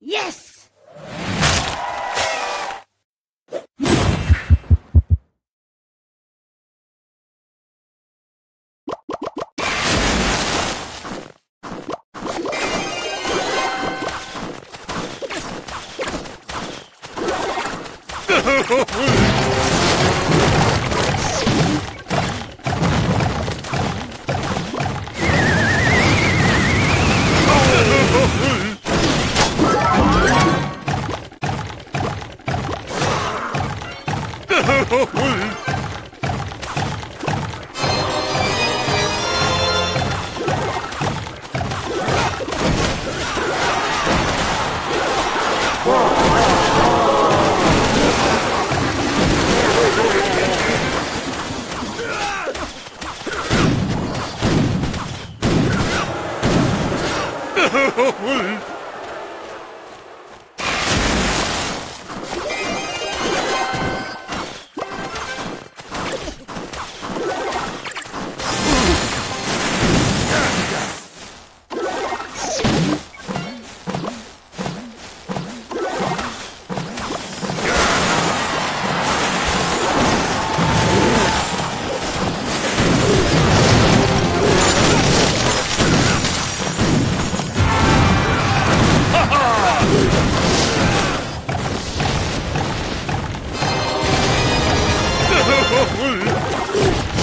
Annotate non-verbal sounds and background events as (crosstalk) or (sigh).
Yes! (laughs) (laughs) Oh, Oh,